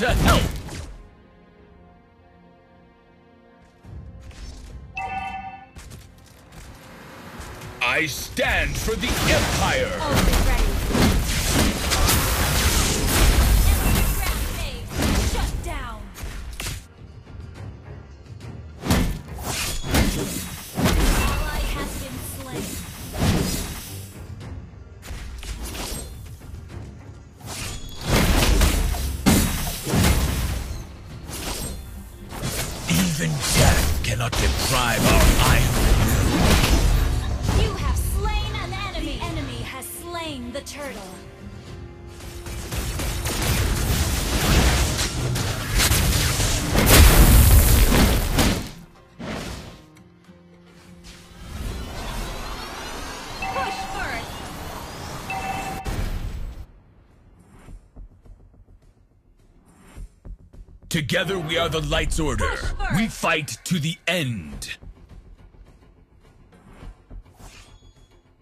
to help! I stand for the Empire! Oh. Cannot deprive our iron. You have slain an enemy. The enemy has slain the turtle. Together we are the Light's Order. We fight to the end.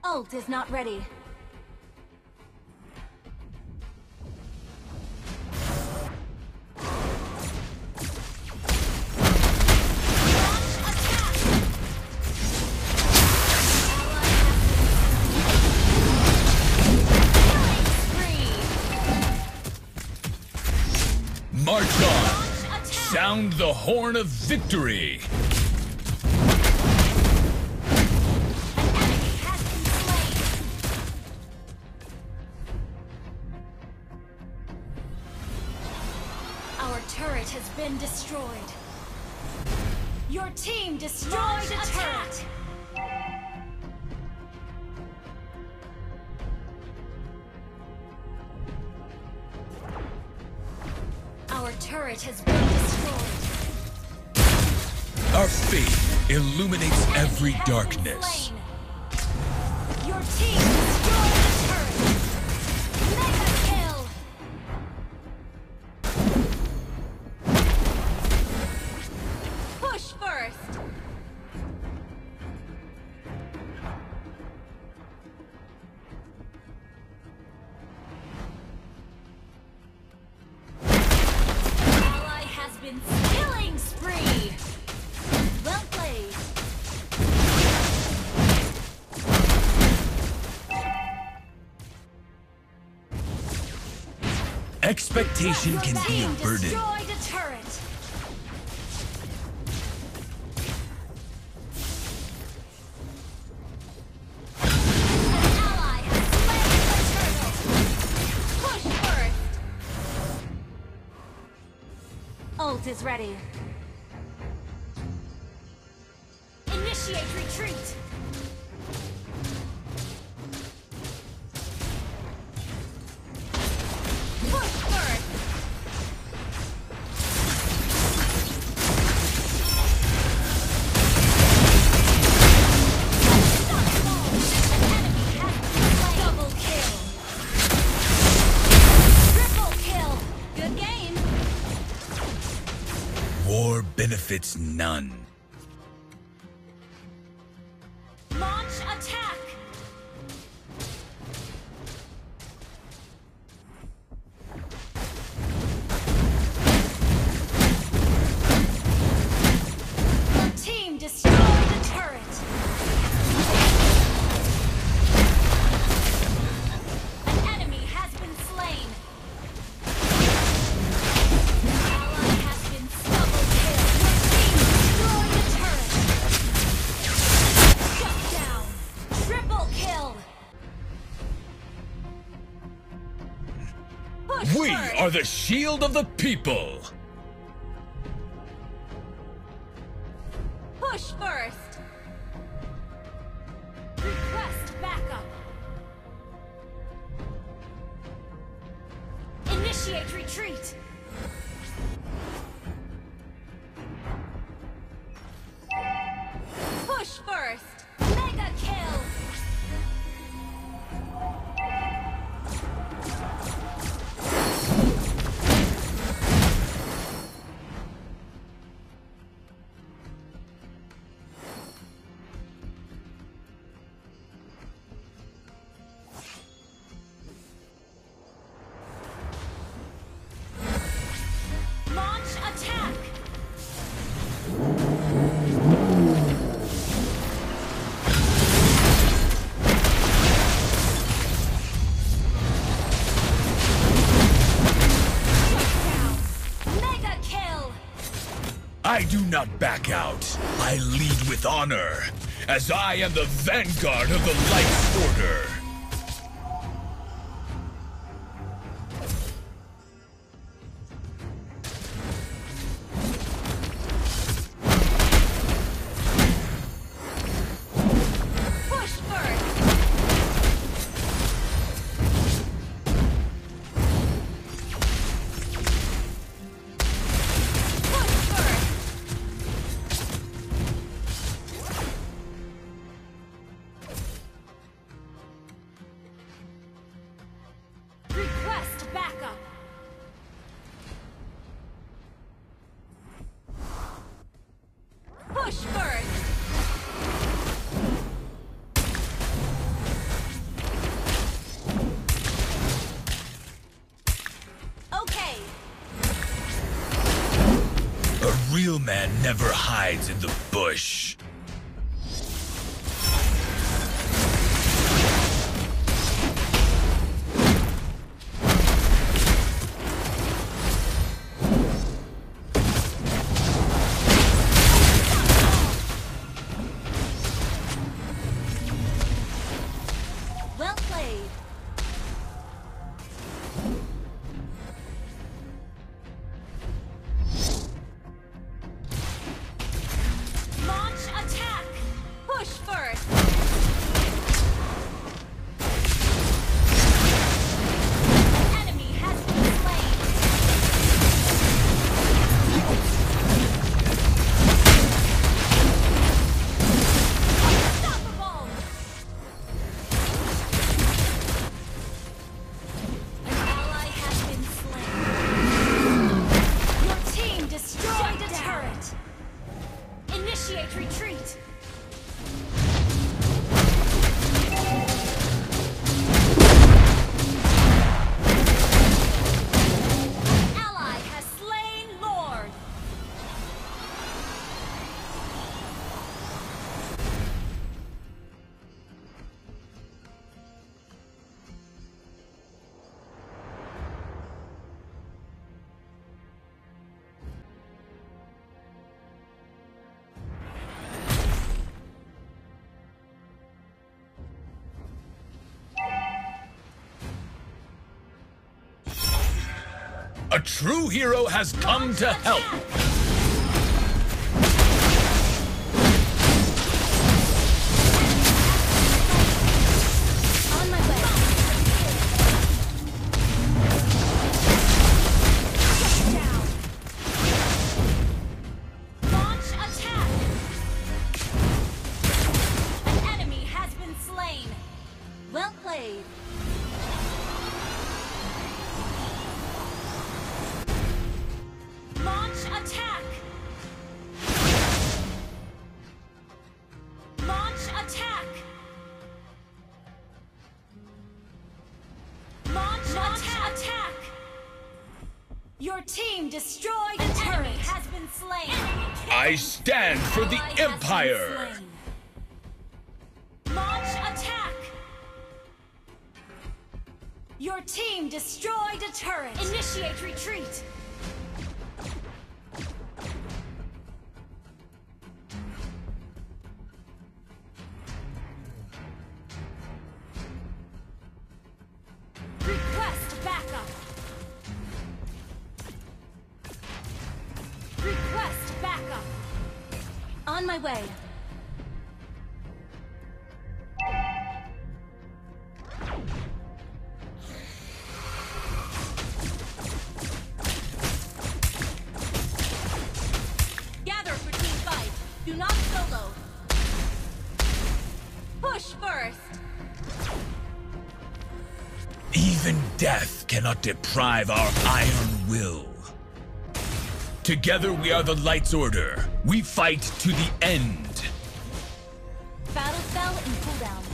Ult is not ready. Sound the horn of victory! Our turret has been destroyed. Your team destroyed a turret. Turret has been destroyed. Our faith illuminates every Enemy has been darkness. Your team destroyed a turret. Ally killing spree. Well played. Expectation can be a burden. Is ready. Benefits none. Are the shield of the people! Push first. Request backup. Initiate retreat. Push first. I do not back out. I lead with honor, as I am the vanguard of the Light's Order. Never hides in the bush. Initiate retreat. A true hero has come to help. Your team destroyed a turret. has been slain. I stand for the Ally has been Empire. Launch attack. Your team destroyed a turret. Initiate retreat. Way. Gather for team fight. Do not solo. Push first. Even death cannot deprive our iron will. Together we are the Light's Order. We fight to the end. Battle spell in cooldown.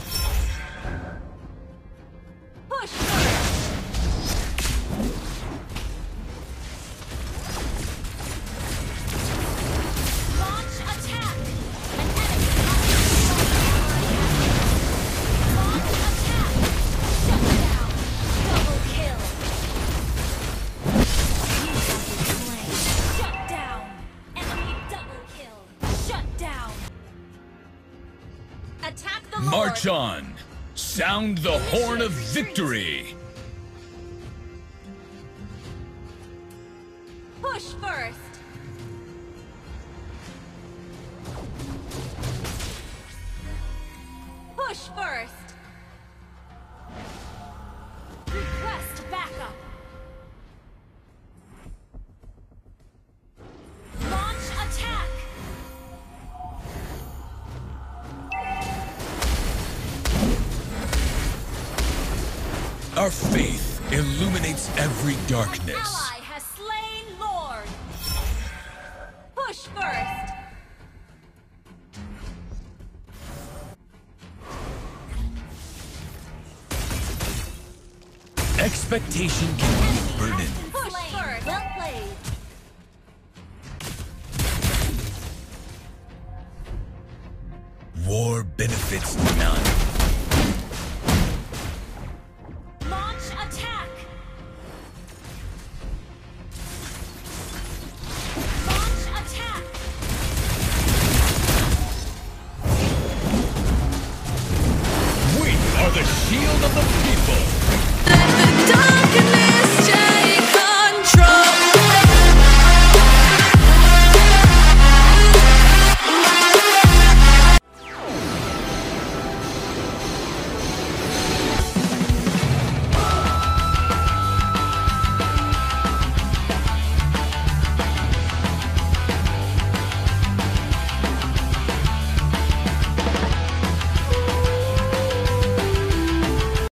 On! Sound the horn of victory! Push first. Push first. Our faith illuminates every darkness. Ally has slain Lord. Push first. Expectation can be a burden. Push first. Well played. War benefits none.